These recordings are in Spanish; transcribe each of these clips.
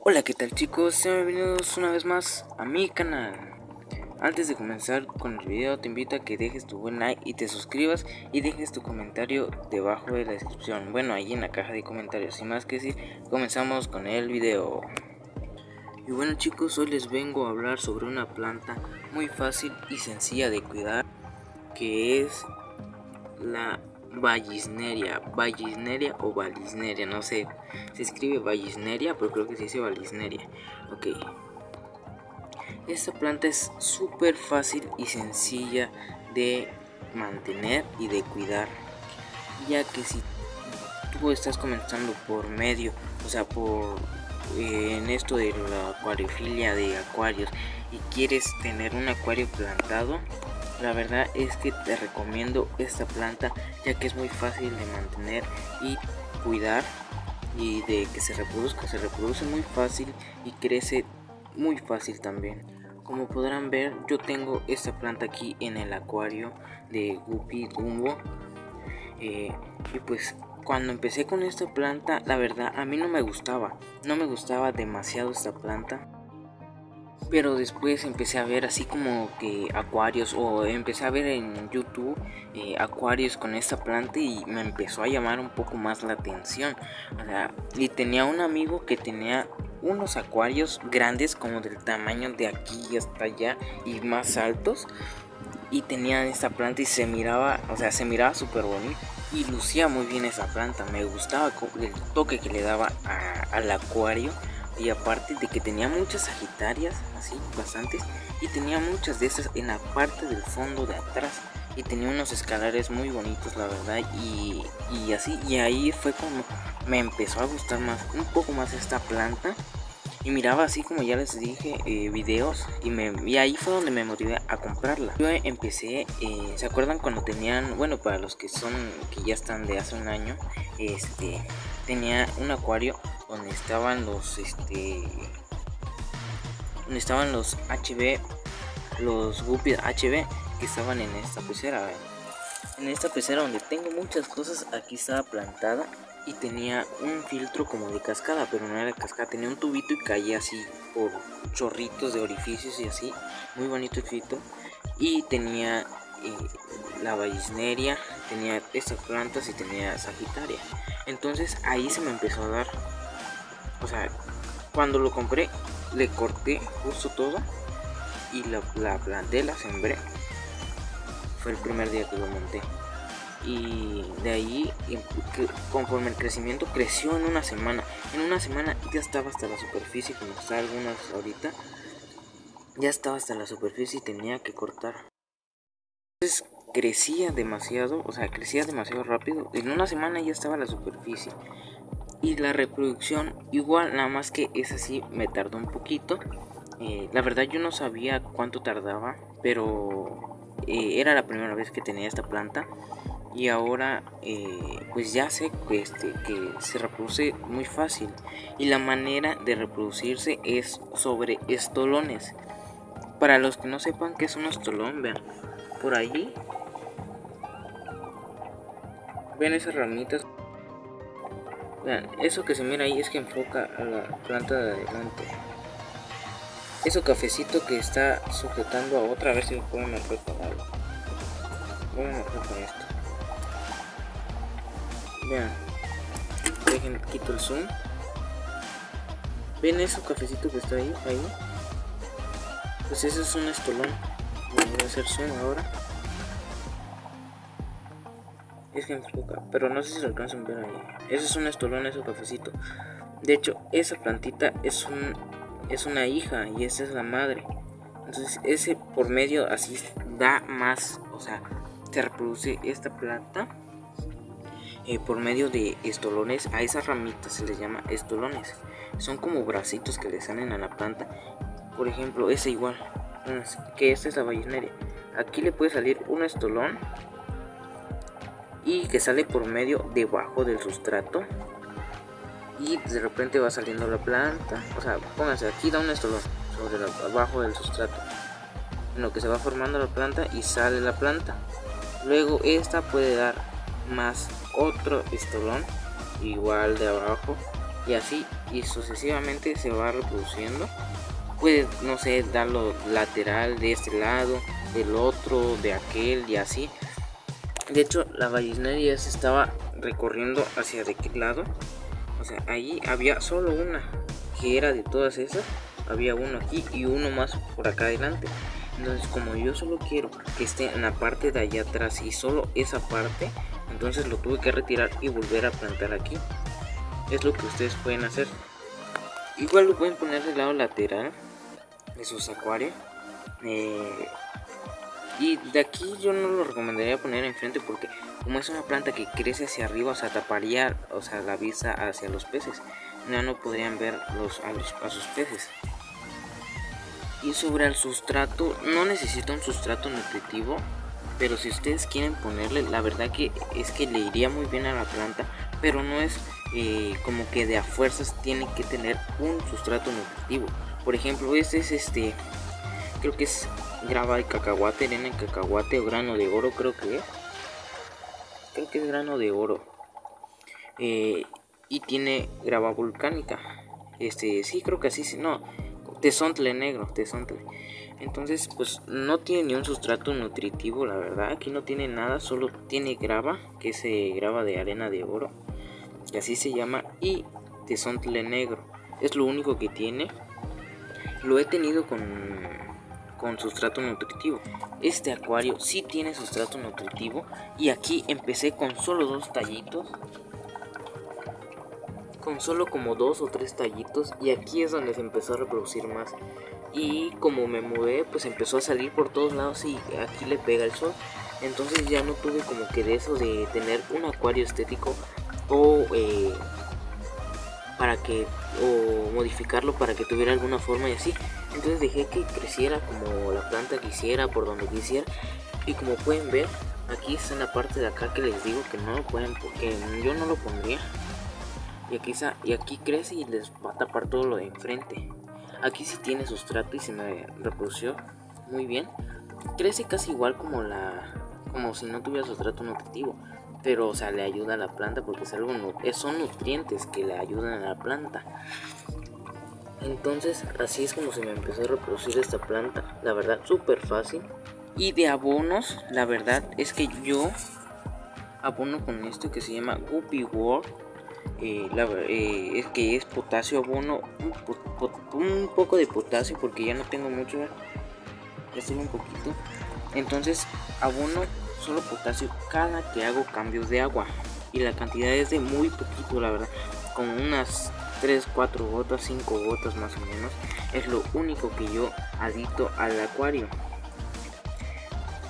Hola, ¿qué tal chicos? Sean bienvenidos una vez más a mi canal. Antes de comenzar con el video te invito a que dejes tu buen like y te suscribas y dejes tu comentario debajo de la descripción. Bueno, ahí en la caja de comentarios. Sin más que decir, comenzamos con el video. Y bueno chicos, hoy les vengo a hablar sobre una planta muy fácil y sencilla de cuidar que es la Vallisneria, Vallisneria o Valisneria, no sé, se escribe Vallisneria, pero creo que se dice Valisneria. Ok, esta planta es súper fácil y sencilla de mantener y de cuidar, ya que si tú estás comenzando por medio, o sea, por en esto de la acuariofilia de acuarios y quieres tener un acuario plantado, la verdad es que te recomiendo esta planta ya que es muy fácil de mantener y cuidar y de que se reproduzca. Se reproduce muy fácil y crece muy fácil también. Como podrán ver, yo tengo esta planta aquí en el acuario de Guppy Dumbo. Eh, y pues cuando empecé con esta planta, la verdad a mí no me gustaba. No me gustaba demasiado esta planta pero después empecé a ver así como que acuarios o empecé a ver en YouTube eh, acuarios con esta planta y me empezó a llamar un poco más la atención. O sea, y tenía un amigo que tenía unos acuarios grandes como del tamaño de aquí hasta allá y más altos y tenía esta planta y se miraba, o sea, se miraba súper bonito y lucía muy bien esa planta. Me gustaba el toque que le daba al acuario y aparte de que tenía muchas sagitarias, así, bastantes, y tenía muchas de esas en la parte del fondo de atrás. Y tenía unos escalares muy bonitos, la verdad, y, y así, y ahí fue como me empezó a gustar más, un poco más esta planta. Y miraba así como ya les dije eh, videos y, me, y ahí fue donde me motivé a comprarla. Yo empecé, eh, ¿se acuerdan cuando tenían, bueno para los que son, que ya están de hace un año, este, tenía un acuario donde estaban los, este, donde estaban los HB, los guppies HB que estaban en esta pecera. En esta pecera donde tengo muchas cosas, aquí estaba plantada y tenía un filtro como de cascada, pero no era cascada, tenía un tubito y caía así por chorritos de orificios y así, muy bonito el filtro. Y tenía eh, la vallisneria, tenía estas plantas y tenía sagitaria. Entonces ahí se me empezó a dar, o sea, cuando lo compré, le corté justo todo y la, la planté, la sembré. Fue el primer día que lo monté. Y de ahí conforme el crecimiento creció en una semana. En una semana ya estaba hasta la superficie como está algunas ahorita ya estaba hasta la superficie y tenía que cortar. Crecía demasiado o sea crecía demasiado rápido. En una semana ya estaba la superficie. Y la reproducción igual nada más que es así me tardó un poquito. Eh, la verdad yo no sabía cuánto tardaba pero eh, era la primera vez que tenía esta planta. Y ahora eh, pues ya sé que, este, que se reproduce muy fácil. Y la manera de reproducirse es sobre estolones. Para los que no sepan qué es un estolón vean por allí ven esas ramitas. Vean eso que se mira ahí es que enfoca a la planta de adelante eso cafecito que está sujetando a otra a ver si lo pueden marcar con algo voy marcar con esto Vean. Dejen, quito el zoom. ¿Ven eso cafecito que está ahí? Ahí. Pues ese es un estolón. Voy a hacer zoom ahora. Es que enfoca, pero no sé si lo alcanzan a ver ahí. Ese es un estolón, ese cafecito. De hecho, esa plantita es un es una hija y esa es la madre. Entonces, ese por medio así da más, o sea, se reproduce esta planta eh, por medio de estolones. A esas ramitas se les llama estolones. Son como bracitos que le salen a la planta. Por ejemplo, ese igual. Que esta es la vallisneria. Aquí le puede salir un estolón. Y que sale por medio debajo del sustrato. Y de repente va saliendo la planta. O sea, pónganse, aquí da un estolón sobre abajo del sustrato. en lo que se va formando la planta y sale la planta. Luego esta puede dar más otro estolón igual de abajo y así y sucesivamente se va reproduciendo. Puede, no sé, darlo lateral de este lado, del otro, de aquel y así. De hecho, la ya se estaba recorriendo hacia de qué lado. Sea, ahí había solo una que era de todas esas. Había uno aquí y uno más por acá adelante. Entonces, como yo solo quiero que esté en la parte de allá atrás y solo esa parte, entonces lo tuve que retirar y volver a plantar aquí. Es lo que ustedes pueden hacer. Igual lo pueden poner del lado lateral de sus acuarios. Eh, y de aquí yo no lo recomendaría poner enfrente porque como es una planta que crece hacia arriba, o sea, taparía o sea, la vista hacia los peces. Ya no podrían ver a sus peces. Y sobre el sustrato, no necesita un sustrato nutritivo, pero si ustedes quieren ponerle, la verdad que es que le iría muy bien a la planta, pero no es eh, como que de a fuerzas tiene que tener un sustrato nutritivo. Por ejemplo, este es este, creo que es grava de cacahuate, arena de cacahuate o grano de oro, creo que es. Creo que es grano de oro. Eh, y tiene grava volcánica. Este, sí, creo que así, no, tesontle negro, tesontle. Entonces, pues no tiene ni un sustrato nutritivo, la verdad. Aquí no tiene nada, solo tiene grava, que se grava de arena de oro. Así se llama. Y tesontle negro. Es lo único que tiene. Lo he tenido con, con sustrato nutritivo. Este acuario sí tiene sustrato nutritivo. Y aquí empecé con solo dos tallitos con solo como dos o tres tallitos y aquí es donde se empezó a reproducir más y como me mudé pues empezó a salir por todos lados y aquí le pega el sol entonces ya no tuve como que de eso de tener un acuario estético o eh, para que o modificarlo para que tuviera alguna forma y así entonces dejé que creciera como la planta quisiera por donde quisiera y como pueden ver aquí está en la parte de acá que les digo que no lo pueden porque yo no lo pondría y aquí, y aquí crece y les va a tapar todo lo de enfrente. Aquí sí tiene sustrato y se me reprodució muy bien. Crece casi igual como la como si no tuviera sustrato nutritivo, pero o sea, le ayuda a la planta porque es algo son nutrientes que le ayudan a la planta. Entonces, así es como se me empezó a reproducir esta planta, la verdad súper fácil. Y de abonos, la verdad es que yo abono con esto que se llama Guppy World. Eh, eh, es que es potasio abono un, poco de potasio porque ya no tengo mucho ya tengo un poquito. Entonces abono solo potasio cada que hago cambios de agua. Y la cantidad es de muy poquito la verdad. Con unas 3 4 gotas 5 gotas más o menos es lo único que yo adito al acuario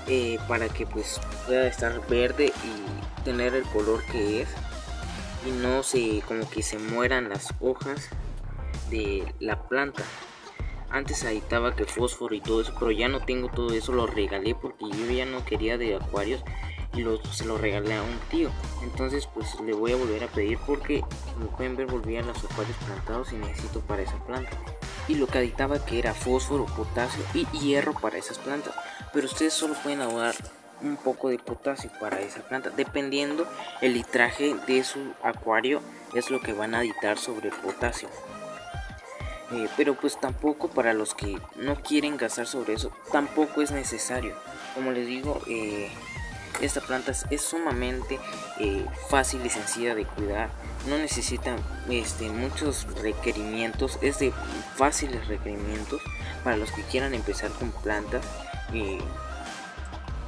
eh, para que pues pueda estar verde y tener el color que es y no se como que se mueran las hojas de la planta. Antes editaba que fósforo y todo eso, pero ya no tengo todo eso, lo regalé porque yo ya no quería de acuarios y se lo regalé a un tío. Entonces pues le voy a volver a pedir porque como pueden ver volví a los acuarios plantados y necesito para esa planta. Y lo que editaba que era fósforo, potasio y hierro para esas plantas. Pero ustedes solo pueden ahogar un poco de potasio para esa planta dependiendo el litraje de su acuario es lo que van a editar sobre el potasio eh, pero pues tampoco para los que no quieren gastar sobre eso tampoco es necesario como les digo eh, esta planta es, sumamente eh, fácil y sencilla de cuidar no necesita este, muchos requerimientos es de fáciles requerimientos para los que quieran empezar con plantas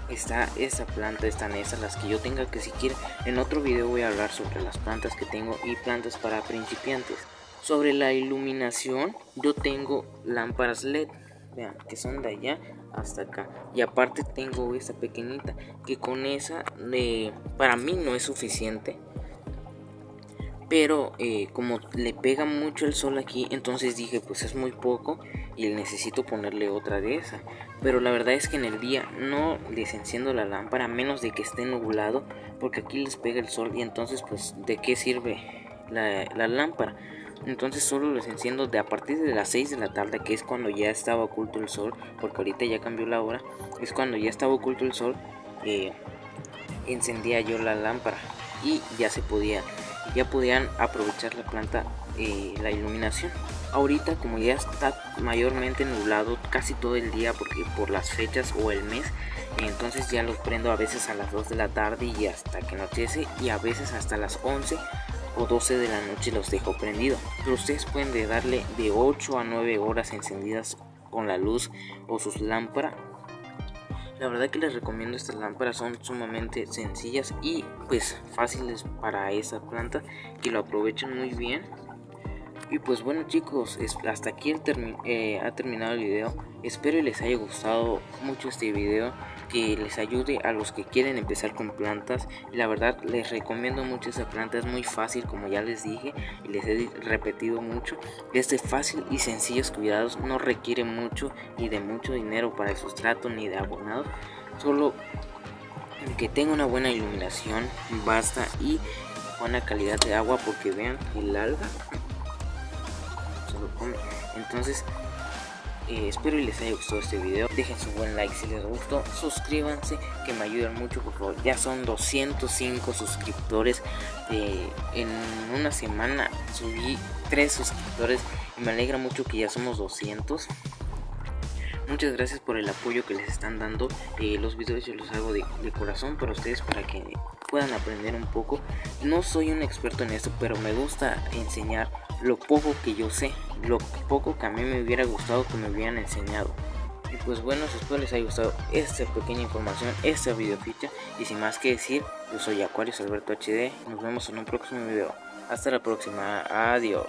está esa planta, están esas, las que yo tenga que si quieren. En otro video voy a hablar sobre las plantas que tengo y plantas para principiantes. Sobre la iluminación, yo tengo lámparas LED, vean, que son de allá hasta acá. Y aparte tengo esta pequeñita, que con esa de, para mí no es suficiente. Pero eh, como le pega mucho el sol aquí, entonces dije pues es muy poco y necesito ponerle otra de esa. Pero la verdad es que en el día no les enciendo la lámpara a menos de que esté nublado porque aquí les pega el sol y entonces pues de qué sirve la, lámpara. Entonces solo los enciendo de a partir de las 6 de la tarde que es cuando ya estaba oculto el sol porque ahorita ya cambió la hora es cuando ya estaba oculto el sol eh, encendía yo la lámpara y ya se podía ya podían aprovechar la planta eh, la iluminación. Ahorita como ya está mayormente nublado casi todo el día porque por las fechas o el mes entonces ya los prendo a veces a las 2 de la tarde y hasta que anochece y a veces hasta las 11 o 12 de la noche los dejo prendido. Pero ustedes pueden darle de 8 a 9 horas encendidas con la luz o sus lámparas la verdad que les recomiendo estas lámparas, son sumamente sencillas y pues fáciles para esa planta que lo aprovechen muy bien y pues bueno chicos, hasta aquí eh, ha terminado el video. Espero les haya gustado mucho este video, que les ayude a los que quieren empezar con plantas. La verdad les recomiendo mucho esa planta, es muy fácil como ya les dije y les he repetido mucho. Este fácil y sencillos cuidados no requiere mucho y de mucho dinero para el sustrato ni de abonado. Solo que tenga una buena iluminación basta y buena calidad de agua porque vean el alga entonces, eh, espero y les haya gustado este video. Dejen su buen like si les gustó. Suscríbanse que me ayudan mucho por favor. Ya son 205 suscriptores. Eh, en una semana subí 3 suscriptores. Y me alegra mucho que ya somos 200. Muchas gracias por el apoyo que les están dando. Eh, los videos yo los hago de, de corazón para ustedes para que puedan aprender un poco. No soy un experto en esto, pero me gusta enseñar lo poco que yo sé, lo poco que a mí me hubiera gustado que me hubieran enseñado. Y pues bueno, espero les haya gustado esta pequeña información, esta video ficha. Y sin más que decir, yo soy Aquarius Alberto HD. Nos vemos en un próximo video. Hasta la próxima. Adiós.